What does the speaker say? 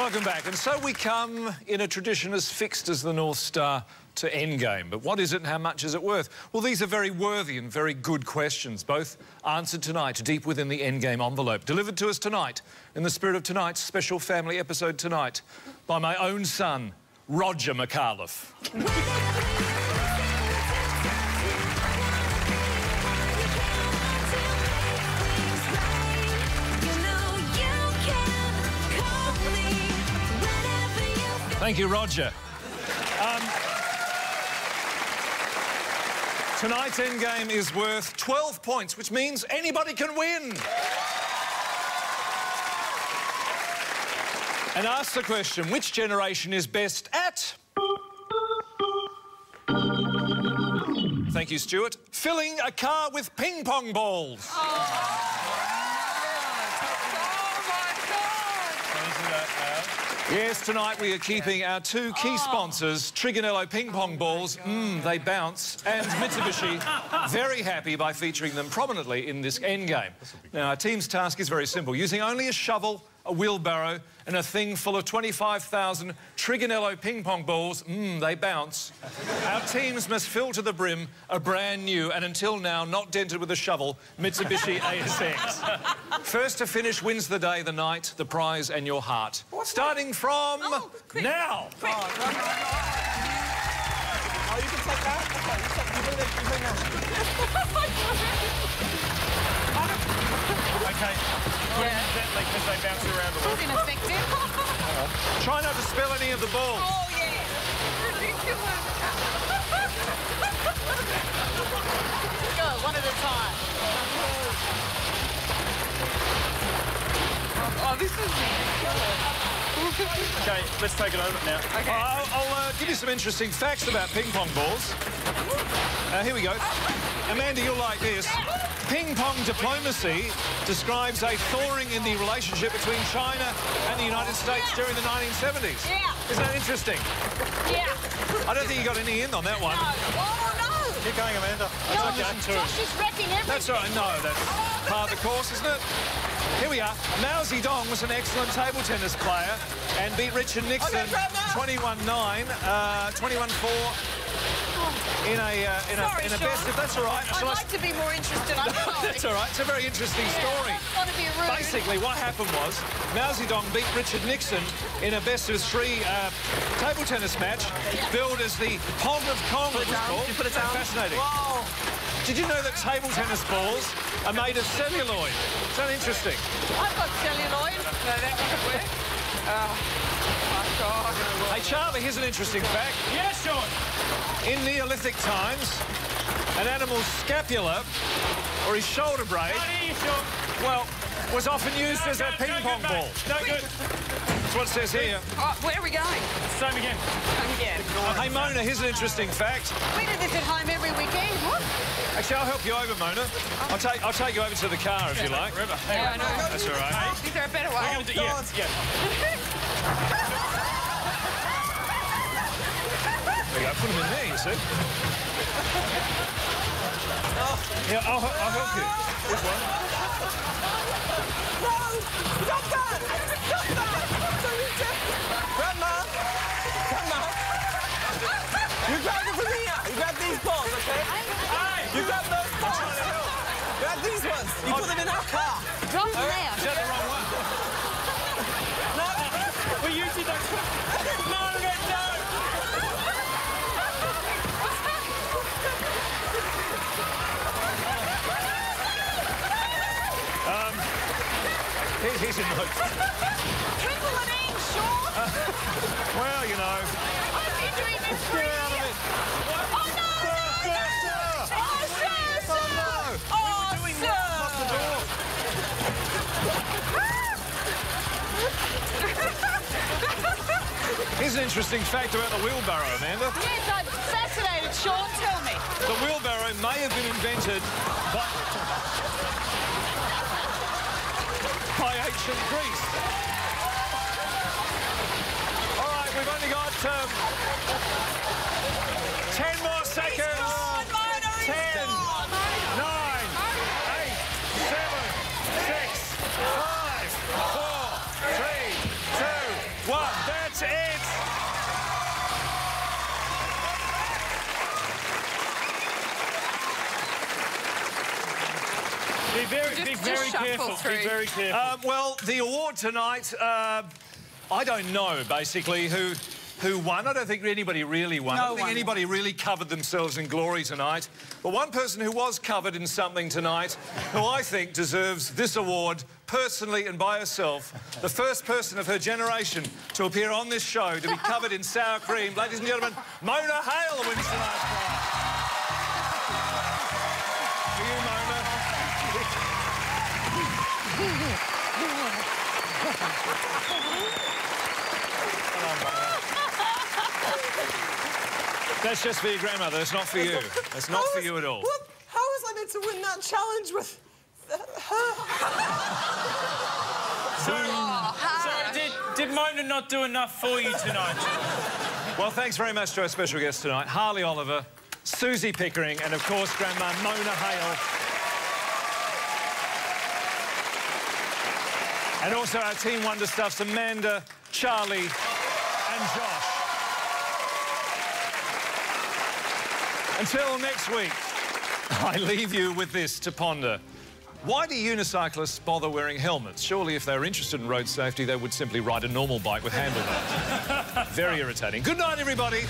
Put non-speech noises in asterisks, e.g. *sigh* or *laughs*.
Welcome back. And so we come in a tradition as fixed as the North Star to Endgame. But what is it and how much is it worth? Well, these are very worthy and very good questions, both answered tonight, deep within the Endgame envelope. Delivered to us tonight, in the spirit of tonight's special family episode tonight, by my own son, Roger Micallef. *laughs* Thank you, Roger. Um, tonight's endgame is worth 12 points, which means anybody can win. And ask the question, which generation is best at... Thank you, Stuart. Filling a car with ping pong balls. Oh. Yes, tonight we are keeping our two key oh. sponsors, Trigonello ping pong balls, mmm, they bounce, and Mitsubishi, *laughs* very happy by featuring them prominently in this endgame. Now, our team's task is very simple. Using only a shovel, a wheelbarrow, and a thing full of 25,000 Trigonello ping pong balls. Mmm, they bounce. Our teams must fill to the brim a brand new and until now not dented with a shovel Mitsubishi *laughs* ASX. First to finish wins the day, the night, the prize, and your heart. Starting from oh, now. Oh, Quick. Oh, you can take that. Okay. Yeah. Gently, because they bounce around a lot. ineffective. Try not to spill any of the balls. Oh, yeah. Ridiculous. Go, one at a time. Oh, this is okay, let's take it over now. Okay. I'll, I'll uh, give you some interesting facts about ping pong balls. Uh, here we go. Amanda, you'll like this. Ping pong diplomacy describes a thawing in the relationship between China and the United States during the 1970s. Yeah. Isn't that interesting? Yeah. I don't think you got any in on that one. No. Oh, no. Keep going, Amanda. That's no, okay. Josh is wrecking everything. That's all right. No, that's part of the course, isn't it? Here we are. Mao Zedong was an excellent table tennis player and beat Richard Nixon 21-9, 21-4 in a uh, in a Sorry, in a best. If that's all right. I'd like to be more interested. I'm *laughs* sorry. that's all right. It's a very interesting yeah, story. Not to be rude. Basically, what happened was Mao Zedong beat Richard Nixon in a best of three uh, table tennis match, billed as the Pong of Kong. Put it down. Called. You put it down. Fascinating. Whoa. Did you know that table tennis balls are made of celluloid? Is that interesting? I've got celluloid. *laughs* No, that doesn't work. Uh, Hey, Charlie, here's an interesting fact. Yes, Sean. In Neolithic times, an animal's scapula, or his shoulder blade, well, was often used no, as a ping pong ball. No good. That's what it says here. Oh, where are we going? Same again. Same Again. hey, Mona, here's an interesting fact. We do this at home every weekend. What? Actually, I'll help you over, Mona. I'll take I'll take you over to the car if you like. Yeah, I know. That's all right. Hey. Is there a better way? Oh, yeah, yeah. there you go. Put them in there, you see. *laughs* Yeah, I'll, I'll help you. This one. No! Stop that! Stop that! Car! Drop them there! Is that the wrong one? No! *laughs* We usually don't... *laughs* No, no, no! Um, here's, here's a note. Triple and aim, Sean! Uh, well, you know. I'm injuring this Get out of it! Oh, no! An interesting fact about the wheelbarrow, Amanda. Yes, I'm fascinated. Sean, tell me. The wheelbarrow may have been invented by, by ancient Greece. All right, we've only got um, 10 more seconds. Gone, Mona, he's 10, gone. 9, Be very, Just- be very shuffle careful. Be very careful. Um, well, the award tonight, uh, I don't know, basically, who who won. I don't think anybody really won. I don't think one anybody really covered themselves in glory tonight. But one person who was covered in something tonight, who I think deserves this award personally and by herself, the first person of her generation to appear on this show to be covered in sour cream. Ladies and gentlemen, Mona Hale wins tonight's prize. That's just for your grandmother. It's not for you. It's not for you at all. What? How was I meant to win that challenge with uh, her? so, did, did Mona not do enough for you tonight? Well, thanks very much to our special guests tonight, Harley Oliver, Susie Pickering, and of course, Grandma Mona Hale. And also our Team Wonder Stuffs, Amanda, Charlie, and Josh. Until next week, *laughs* I leave you with this to ponder. Why do unicyclists bother wearing helmets? Surely if they were interested in road safety, they would simply ride a normal bike with handlebars. *laughs* Very irritating. Good night, everybody.